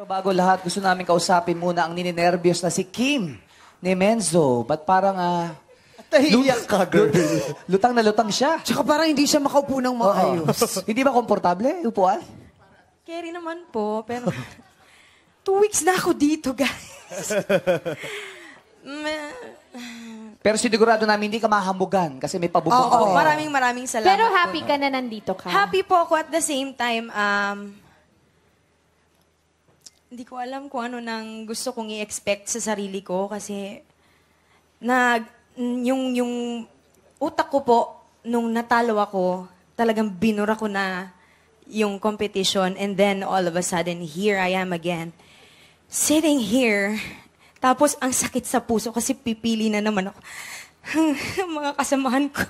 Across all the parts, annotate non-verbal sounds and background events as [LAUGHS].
Pero bago lahat, gusto namin kausapin muna ang nininervyos na si Kim ni Menzo. Ba't parang ah, Nahihiyak ka, girl. [LAUGHS] lutang na lutang siya? Tsaka parang hindi siya makaupo ng maayos. [LAUGHS] Hindi ba komportable upuan? Carry naman po, pero [LAUGHS] two weeks na ako dito, guys. Ma- Pero sinigurado namin hindi ka mahambugan kasi may pabubong Oo, maraming maraming salamat Pero po. happy ka na nandito ka. Happy po ako at the same time, um, hindi ko alam kung ano nang gusto kong i-expect sa sarili ko kasi nag yung yung utak ko po nung natalo ako, talagang binura ko na yung competition and then all of a sudden here I am again. Sitting here tapos ang sakit sa puso kasi pipili na naman ako. [LAUGHS] Mga kasamahan ko.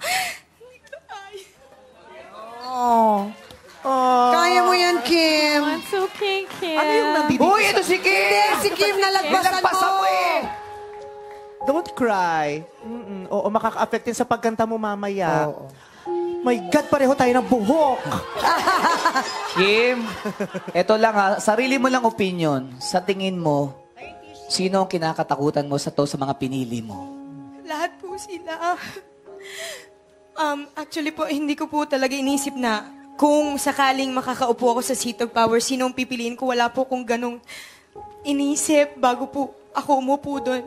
Kaya mo yan, Kim. Kim. Ano yung nandito? Uy, ito si Kim! Hindi, si Kim nalagpasan mo mo. eh! Don't cry. Mm-mm. Oo, makaka-affect din sa pagkanta mo mamaya. My God, pareho tayo ng buhok. [LAUGHS] Kim, ito lang ha, sarili mo lang opinion. Sa tingin mo, sino ang kinakatakutan mo sa to sa mga pinili mo? Lahat po sila. Um, actually po, hindi ko po talaga inisip na kung sakaling makakaupo ako sa seat of power, sinong pipiliin ko, wala po kung ganong inisip bago po ako umupo doon.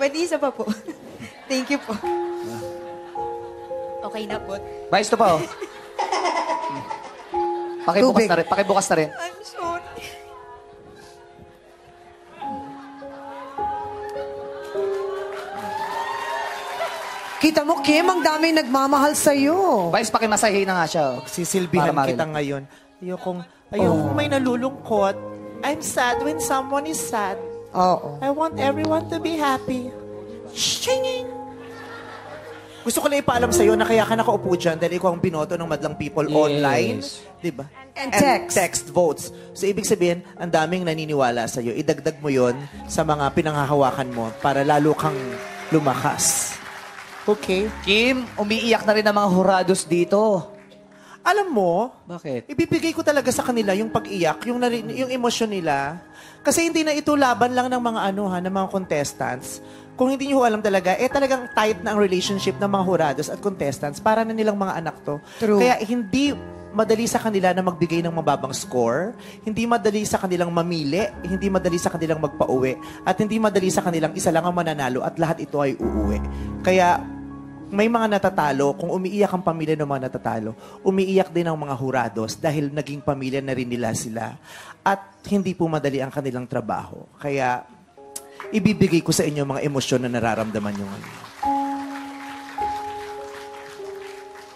Pwede isa pa po. [LAUGHS] Thank you po. Okay na po. Mais to pa oh. [LAUGHS] Pakibukas Tubig. na rin. Pakibukas na rin. I'm sorry. Kita mo, Kim, ang dami nagmamahal sa'yo. Mais, pakimasahe na nga siya. oh. Sisilbihan Para kita marinig. ngayon. Ayokong, ayokong may nalulungkot. I'm sad when someone is sad. Oo. I want everyone to be happy. Shinging! Gusto ko lang ipaalam sa'yo na kaya ka nakaupo dyan dahil ikaw ang binoto ng madlang people Yes. online. Di ba? And text. text votes. So, ibig sabihin, ang daming naniniwala sa'yo. Idagdag mo yon sa mga pinanghahawakan mo para lalo kang lumakas. Okay? Kim, umiiyak na rin ang mga hurados dito. Alam mo, Bakit? ibibigay ko talaga sa kanila yung pag-iyak, yung, nari- yung emosyon nila. Kasi hindi na ito laban lang ng mga ano ha, ng mga contestants. Kung hindi nyo alam talaga, eh talagang tight na ang relationship ng mga hurados at contestants para na nilang mga anak to. True. Kaya hindi madali sa kanila na magbigay ng mababang score, hindi madali sa kanilang mamili, hindi madali sa kanilang magpauwi, at hindi madali sa kanilang isa lang ang mananalo at lahat ito ay uuwi. Kaya may mga natatalo, kung umiiyak ang pamilya ng mga natatalo, umiiyak din ang mga hurados dahil naging pamilya na rin nila sila. At hindi po madali ang kanilang trabaho. Kaya, ibibigay ko sa inyo mga emosyon na nararamdaman nyo ngayon.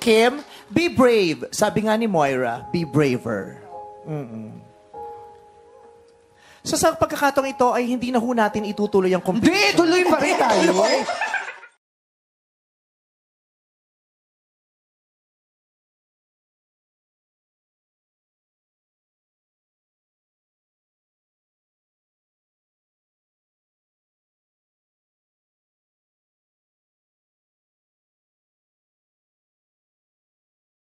Kim, be brave. Sabi nga ni Moira, be braver. Mm-mm. So sa pagkakataong ito ay hindi na ho natin itutuloy ang competition. Hindi, tuloy pa rin tayo. [LAUGHS]